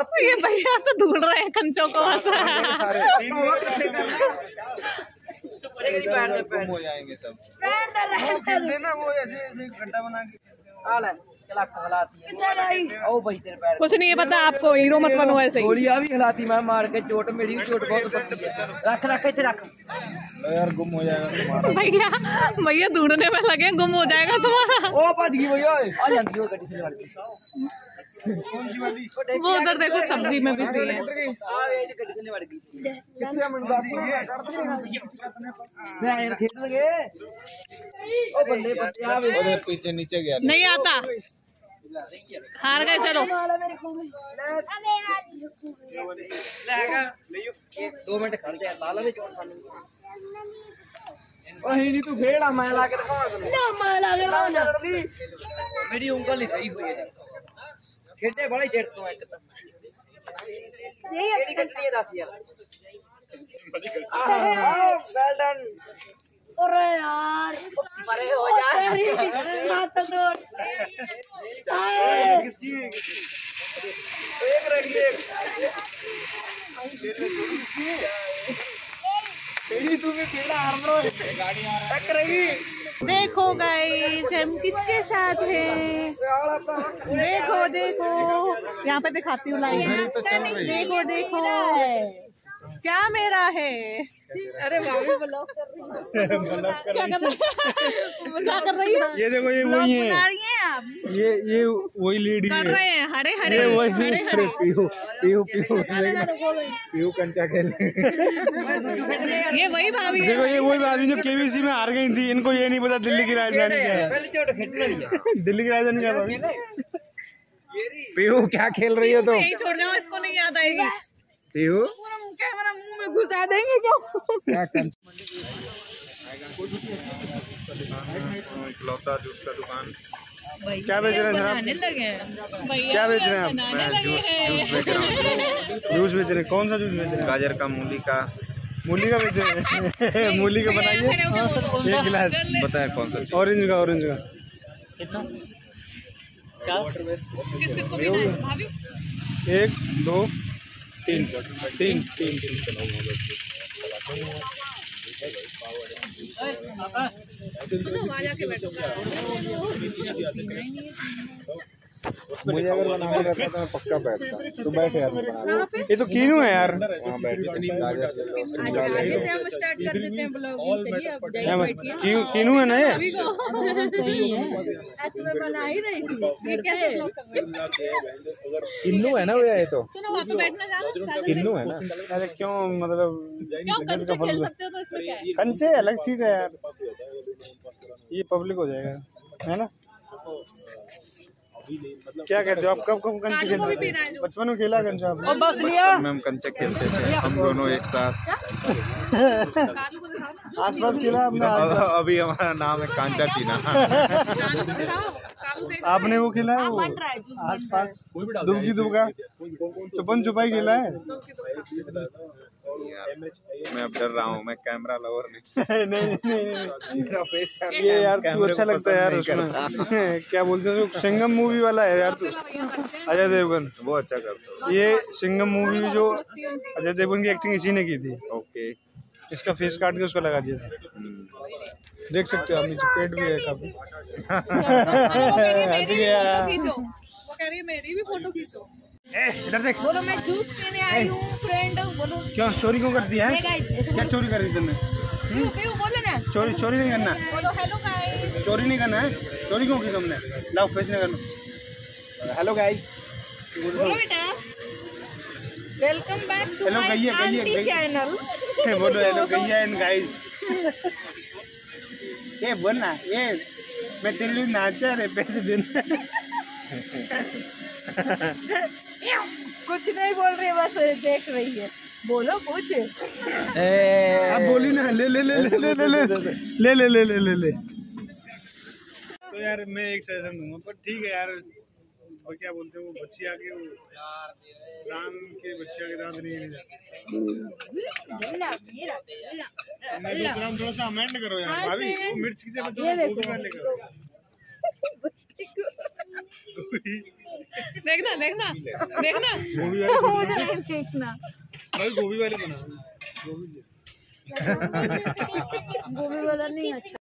उधर ये भैया तो ढूंढ रहे हैं कंचों को उधर गुम हो जाएँगे सब। कुछ नहीं है पता आपको हीरो मत बनो ऐसे गोलियाँ भी हिलाती मैं मार के चोट मेरी भी चोट बहुत रख रख इसे रख। यार गुम हो जाएगा तुम्हारा। भैया भैया ढूँढने में लगे गुम हो जाएगा तुम्हारा। ओ गई भैया। हो। के वो उधर देखो सब्ज़ी में बिज़ी है। खेत अरे पीछे नीचे गया। नहीं आता। हार गए चलो। दो मिनट खड़ जा लाला में चोट खानी ओही नहीं तू खेड़ा मैं ला के दिखावा तन्नू मेरी उंगल ही सही हुई है खेटे बड़े जेट तो एक तो केड़ी कंट्री है दस यार। वेल डन अरे यार। मरे हो जा। हाथ तोड़ एक रह गई एक तेरी तू भी खेड़ा हार ब्रो गाड़ी आ रहा है करेगी देखो गाइस हम किसके साथ हैं? देखो देखो। यहाँ पे दिखाती हूँ लाइव तो चल रही है। देखो देखो। क्या मेरा है अरे भाभी ब्लॉक कर रही क्या कर रही क्या कर रही है। ये देखो ये वही है। बना रही हैं आप। ये ये वही लेडी कर है। रहे हैं हरे हरे ये वही हरे हरे। पीहू पीहू पीहू। पीहू कंचा खेल ये वही भाभी है। देखो ये वही भाभी जो केबीसी में हार गई थी इनको ये नहीं पता दिल्ली की राजधानी क्या है। दिल्ली की राजधानी क्या भाभी? पीहू क्या खेल रही हो तुम? यही छोड़ इसको नहीं याद आएगी। पीहू? घुसा देंगे क्या क्या इकलौता जूस का दुकान क्या बेच रहे हैं क्या बेच रहे हैं आप? मैं जूस जूस बेच रहा हूँ। जूस बेच रहे हैं। कौन सा जूस बेच रहे हैं? गाजर का मूली का। मूली का बेच रहे हैं। मूली का बनाइए एक गिलास। बताए कौन सा ऑरेंज का ऑरेंज का। कितना? किस किस को एक दो तीन तीन तीन तीन बैठो मुझे अगर बनाना रहता तो मैं पक्का बैठता। तो बैठ यार। ये तो कीनू है यार? वहाँ बैठ हैं। कीनू है ना ये? सही है। आज तो मैं बना ही रही थी ये कैसे ब्लॉग कर? रहे हो किन्नू है ना भैया ये तो? सुनो वहाँ पे बैठना जाना किन्नू है ना? अरे क्यों मतलब क्यों कंचे खेल सकते हो तो इसमें क्या है? कंचे अलग चीज़ है यार। ये पब्लिक हो जाएगा। है ना? क्या कहते हो आप? कब कब कंचे खेलते थे? बचपन में खेला कंचा आपने? और बस लिया। में हम कंचे खेलते थे हम दोनों एक साथ। आसपास खेला हमने अभी हमारा नाम है कांचा चीना। देख आपने वो खेला है वो? आस पास दुबकी दुबका। छुपन छुपाई खेला है? मैं अब डर रहा हूँ मैं कैमरा लवर नहीं। नहीं नहीं नहीं। मेरा फेस ये यार तू अच्छा लगता है यार उसमें। क्या बोलते हैं सिंगम मूवी वाला है यार तू। अजय देवगन। वो अच्छा करता ये सिंगम मूवी में जो अजय देवगन की एक्टिंग इसी ने की थी। ओके इसका फेस काट के उसको लगा दिया था। हम्म। देख सकते हो आप नीचे पेट भी है काफ़ी। वो कह रही है मेरी भी फ़ोटो खींचो। वो कह रही है मेरी भी फ़ोटो खींचो। ए, इधर देख। बोलो मैं जूस पीने आई हूँ फ्रेंड बोलो। क्यों चोरी क्यों करती है? क्या चोरी कर रही तुमने? बोलो ना। चोरी चोरी नहीं करना। बोलो हेलो गाइस चोरी नहीं करना है। चोरी क्यों की तुमने? लाओ फेस नहीं करना हेलो गाइस बोलो बेटा। Welcome back to hello my कहिए कहिए चैनल बोलो हेलो गैया एंड गाइस ये बोलना ये मैं तेरे लिए नाचा रे पैसे देना कुछ नहीं बोल रही बस देख रही है बोलो कुछ अब बोली ना ले ले ले ले ले ले ले ले ले ले ले ले ले तो यार मैं एक सजेशन दूँगा पर ठीक है यार वो क्या बोलते हैं वो बच्ची आके वो राम के बच्चिया के साथ नहीं सोच थोड़ा सा अमेंड करो यार भाभी वो मिर्च की जगह थोड़ा गोभी वाले करो देखना देखना देखना। गोभी वाले नहीं देखना। भाई गोभी वाले गोभी गोभी वाला नहीं अच्छा।